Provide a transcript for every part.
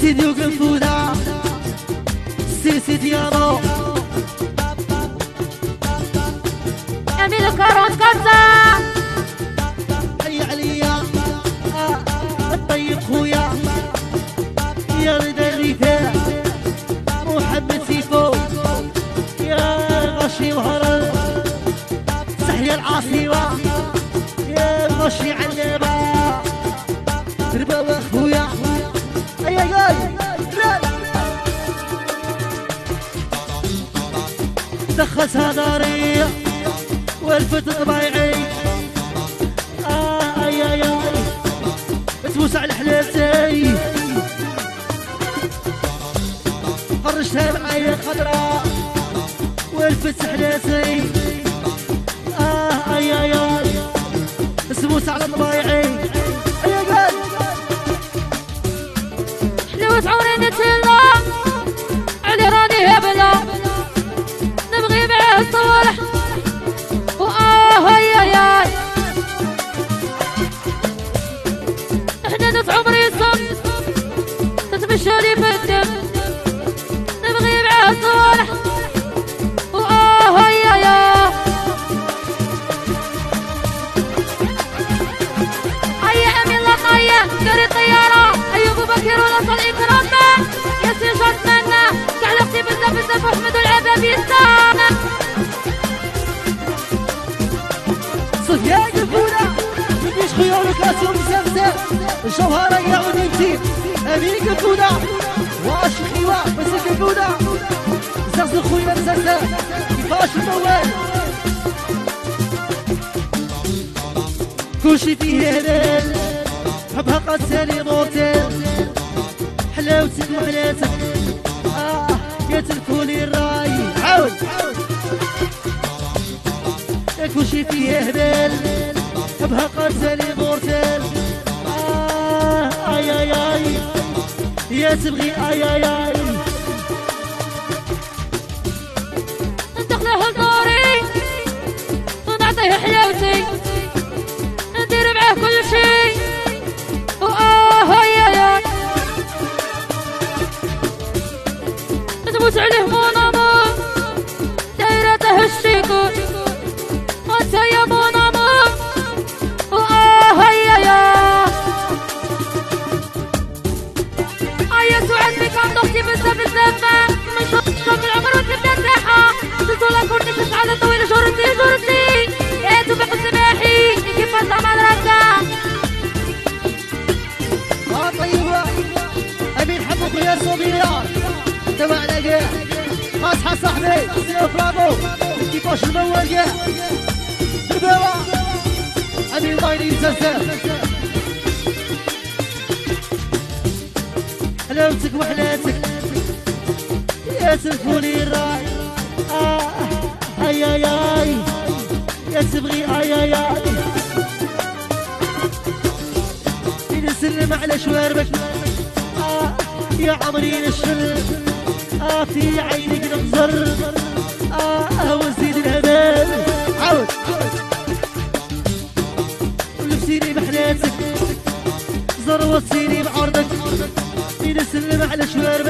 استديو قنفوذة سيسي ديانو أمين كارون كازا حي عليا الطيب خويا يا رضا الريفاع محمد سيفو يا غشي وهران سحيا العاصمة يا غشي علابة دخلتها نارية والفت طبيعي سمسة الجوهرة يا قفونا واش كيفاش الموال كلشي فيه هلال حبها قد سالي مورتال حلاوتك وحلاتك آه يا تلفوني الراي عاود كلشي فيه هبال آه آي آي آي. يا تبغي آي آي آي. يا صوبيا تبعنا كاع اصحى صاحبي. برافو كيفاش الموال كاع البوا امين ضايلين زلزال وحلاتك يا تلفوني الراي آه. يا تبغي أي أي على شواربك عمري نشر آه في عينك ننظر آه وزيد الهبال. عود. ولبسيني بحناتك زروتيني بعرضك. نسلم على شواربك.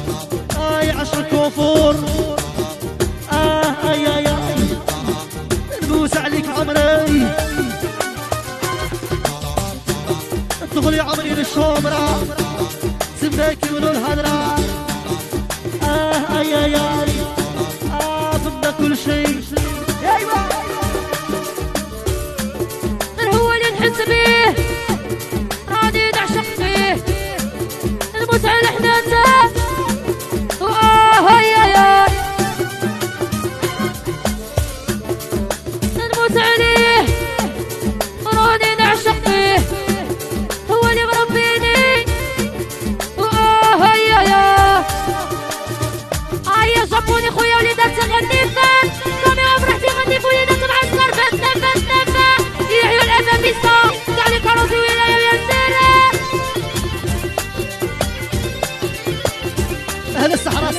هاي عشر كفور. آه آي آي آي. نبوس عليك عمري. تغلي عمري للشومرة. سماكي ولو الهدرة. آه آي آي آي. آه فهمنا كل شيء.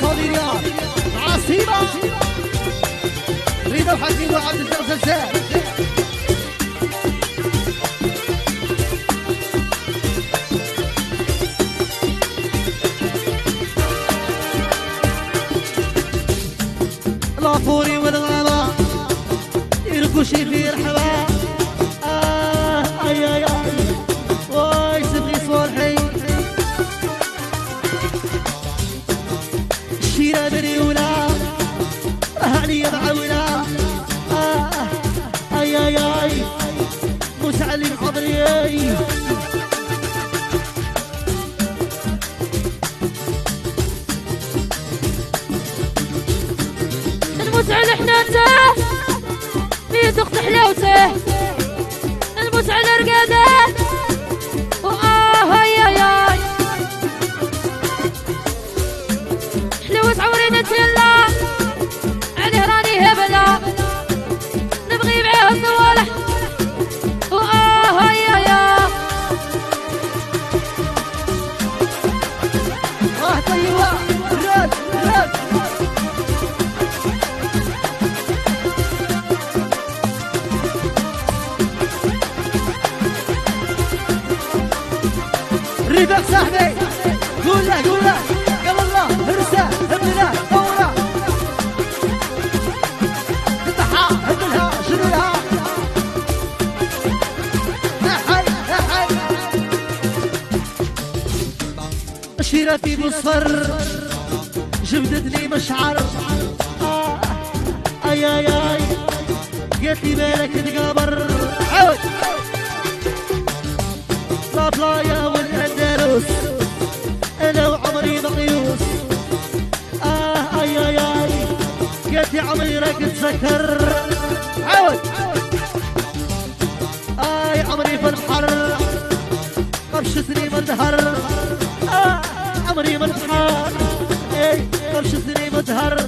صافي رياض عاصمة رضا وحكيم وعبد لافوري يركوشي في رحبة عليا معاولة آه آي آي آي مسعلم عمري المسعل حنانته في تخت حلاوته رقاده هاي هاي حلوة عورينا تلا في مصفر. جبدتني مشعر. آه آي آي آي. قالت لي بالك تقابر. عود لا بلايا والاندلس أنا وعمري مقيوس. آه آي آي آي. قالت لي عمري راك تسكر آه